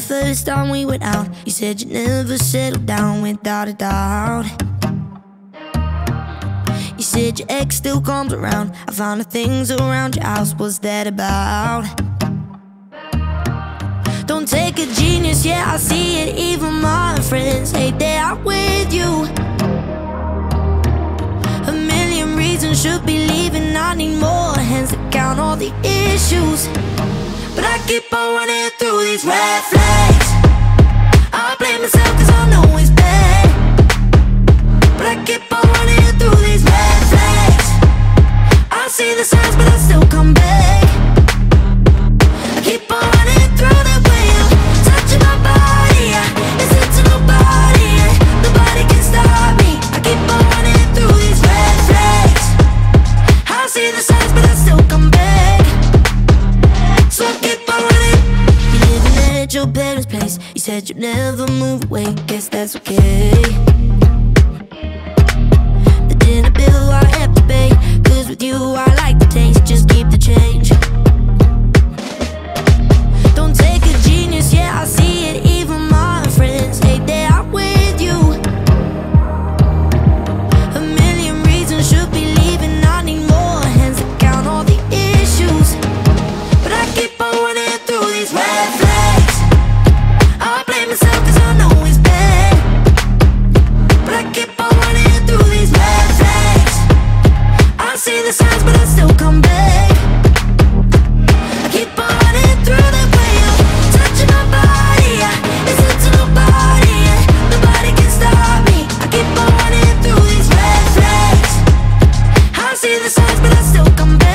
first time we went out, you said you'd never settle down without a doubt. You said your ex still comes around. I found the things around your house. What's that about? Don't take a genius, yeah, I see it. Even my friends hate that I'm with you. A million reasons should be leaving. I need more hands to count all the issues. Keep on running through these red flags. I blame myself cause I know at your parents' place. You said you'd never move away. Guess that's okay. see the signs, but I still come back.